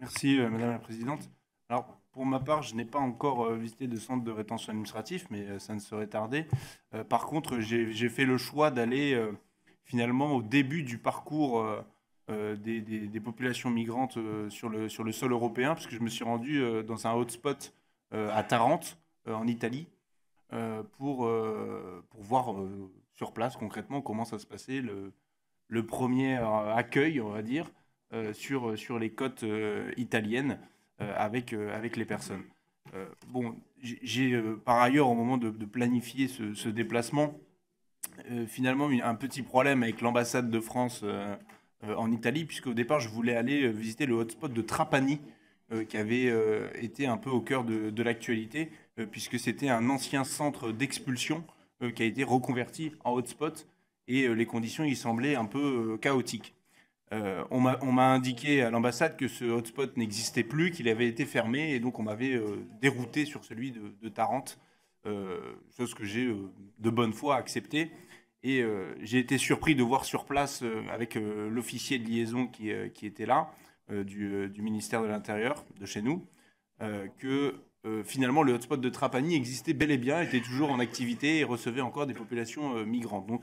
Merci, Madame la Présidente. Alors, pour ma part, je n'ai pas encore visité de centre de rétention administratif, mais ça ne serait tardé. par contre, j'ai fait le choix d'aller finalement au début du parcours des, populations migrantes sur, le, sol européen, puisque je me suis rendu dans un hotspot à Tarente, en Italie, pour, voir sur place concrètement comment ça se passait, le premier accueil, on va dire, sur, sur les côtes italiennes avec, les personnes. bon, j'ai par ailleurs, au moment de, planifier ce, déplacement, finalement un petit problème avec l'ambassade de France en Italie, puisqu'au départ, je voulais aller visiter le hotspot de Trapani, qui avait été un peu au cœur de, l'actualité, puisque c'était un ancien centre d'expulsion euh, qui a été reconverti en hotspot et euh, les conditions y semblaient un peu euh, on m'a indiqué à l'ambassade que ce hotspot n'existait plus, qu'il avait été fermé, et donc on m'avait dérouté sur celui de, Tarente, chose que j'ai de bonne foi acceptée. Et j'ai été surpris de voir sur place, avec l'officier de liaison qui, était là, du, du, ministère de l'Intérieur, de chez nous, que euh, finalement, le hotspot de Trapani existait bel et bien, était toujours en activité et recevait encore des populations euh, migrantes. Donc,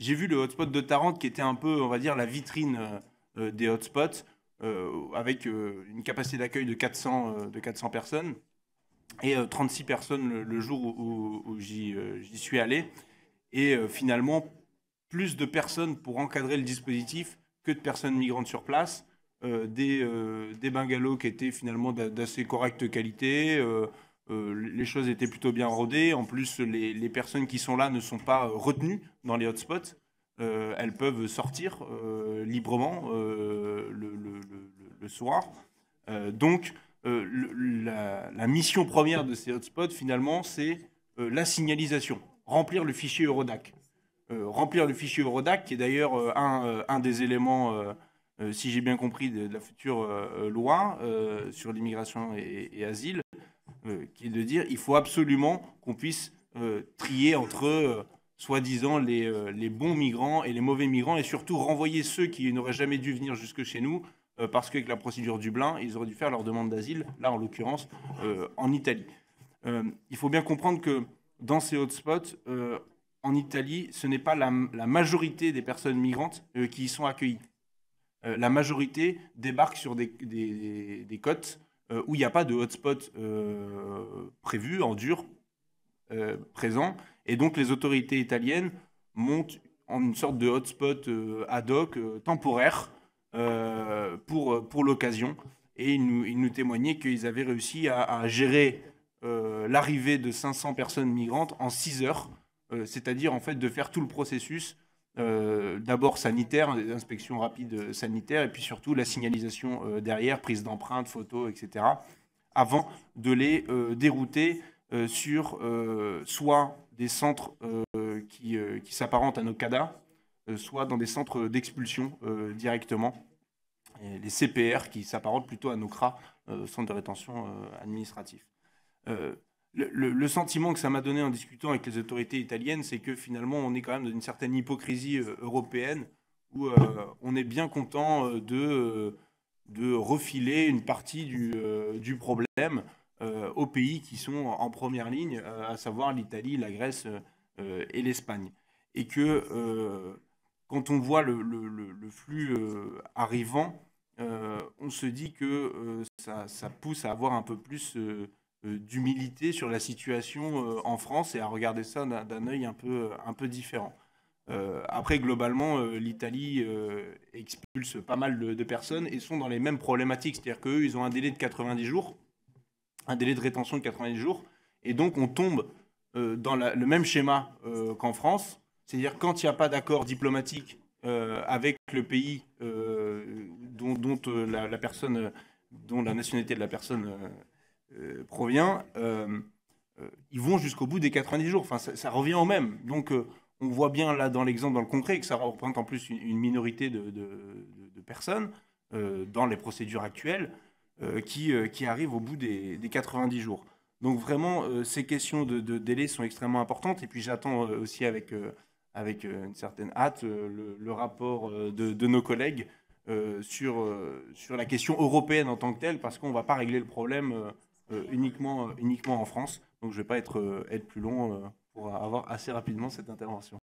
j'ai vu le hotspot de Tarente qui était un peu, on va dire, la vitrine euh, des hotspots, avec une capacité d'accueil de 400, de 400 personnes et 36 personnes le, jour où, j'y suis allé. Et finalement, plus de personnes pour encadrer le dispositif que de personnes migrantes sur place. Euh, des, euh, bungalows qui étaient finalement d'assez correcte qualité. Euh, les choses étaient plutôt bien rodées. En plus, les, personnes qui sont là ne sont pas retenues dans les hotspots. Elles peuvent sortir librement le, le, soir. donc, la, mission première de ces hotspots, finalement, c'est la signalisation, remplir le fichier Eurodac. remplir le fichier Eurodac, qui est d'ailleurs un, des éléments euh, si j'ai bien compris, de, la future euh, loi euh, sur l'immigration et, asile, qui est de dire il faut absolument qu'on puisse trier entre soi-disant les, les, bons migrants et les mauvais migrants, et surtout renvoyer ceux qui n'auraient jamais dû venir jusque chez nous, parce qu'avec la procédure Dublin, ils auraient dû faire leur demande d'asile, là en l'occurrence en Italie. il faut bien comprendre que dans ces hotspots, en Italie, ce n'est pas la, majorité des personnes migrantes qui y sont accueillies. Euh, la majorité débarque sur des, côtes euh, où il n'y a pas de hotspot euh, prévu, en dur, présent. Et donc les autorités italiennes montent en une sorte de hotspot ad hoc, temporaire, pour, pour l'occasion. Et ils nous, nous témoignaient qu'ils avaient réussi à, gérer l'arrivée de 500 personnes migrantes en 6 heures, c'est-à-dire en fait de faire tout le processus euh, d'abord sanitaire, inspection rapide sanitaire, et puis surtout la signalisation euh, derrière, prise d'empreintes, photos, etc., avant de les euh, dérouter sur soit des centres qui, qui s'apparentent à nos CADA, soit dans des centres d'expulsion directement, les CPR qui s'apparentent plutôt à nos CRA, centres de rétention administratif. Le, sentiment que ça m'a donné en discutant avec les autorités italiennes, c'est que finalement, on est quand même dans une certaine hypocrisie euh, européenne où euh, on est bien content euh, de, de refiler une partie du, du problème aux pays qui sont en première ligne, à savoir l'Italie, la Grèce et l'Espagne. Et que quand on voit le, flux arrivant, on se dit que ça, pousse à avoir un peu plus euh, d'humilité sur la situation euh, en France et à regarder ça d'un œil un peu, différent. Euh, après, globalement, l'Italie expulse pas mal de, personnes et sont dans les mêmes problématiques. C'est-à-dire qu'eux, ils ont un délai de 90 jours, un délai de rétention de 90 jours. Et donc, on tombe dans le même schéma qu'en France. C'est-à-dire quand il n'y a pas d'accord diplomatique avec le pays dont, la, nationalité de la personne euh, provient, euh, euh, ils vont jusqu'au bout des 90 jours. Enfin, ça, revient au même. Donc, on voit bien là dans l'exemple, dans le concret, que ça représente en plus une, minorité de, personnes dans les procédures actuelles qui, qui arrivent au bout des, 90 jours. Donc vraiment, ces questions de, délai sont extrêmement importantes. Et puis j'attends aussi avec, avec une certaine hâte le, rapport de, nos collègues sur, sur la question européenne en tant que telle, parce qu'on ne va pas régler le problème uniquement, uniquement en France. Donc je ne vais pas être, être plus long pour avoir assez rapidement cette intervention.